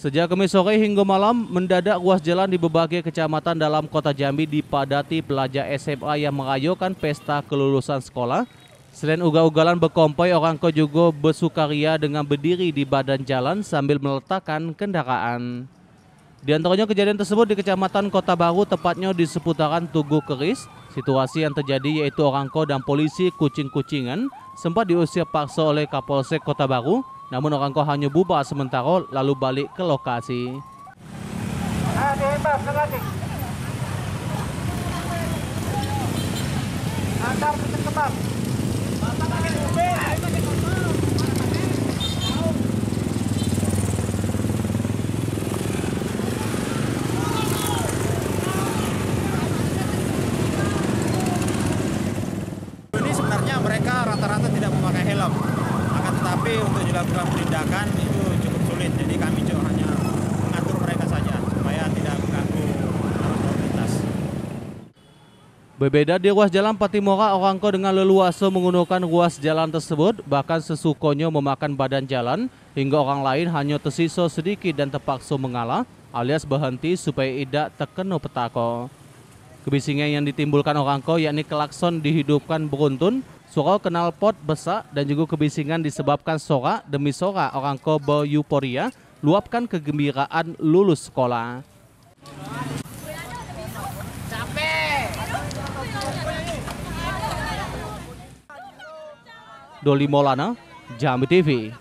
Sejak Kamis sore hingga malam, mendadak ruas jalan di berbagai kecamatan dalam kota Jambi dipadati pelajar SMA yang merayakan pesta kelulusan sekolah. Selain ugal-ugalan berkompoi, orang juga bersukaria dengan berdiri di badan jalan sambil meletakkan kendaraan. Di antaranya kejadian tersebut di Kecamatan Kota Baru, tepatnya di seputaran Tugu Keris. Situasi yang terjadi yaitu orang dan polisi kucing-kucingan sempat diusir paksa oleh Kapolsek Kota Baru namun orang hanya bubar sementara lalu balik ke lokasi. Ini Tetapi untuk dilakukan penindakan itu cukup sulit. Jadi kami cuma hanya mengatur mereka saja supaya tidak mengganggu lintas. Berbeda di ruas jalan Patimura, orang kau dengan leluasa menggunakan ruas jalan tersebut, bahkan sesukonya memakan badan jalan, hingga orang lain hanya tersisa sedikit dan terpaksa mengalah, alias berhenti supaya tidak terkena petaka. Kebisingan yang ditimbulkan orang kau yakni klakson dihidupkan beruntun, suara knalpot besar dan juga kebisingan disebabkan sorak demi sorak orang kau beryuforia, luapkan kegembiraan lulus sekolah. Doli Molana, Jambi TV.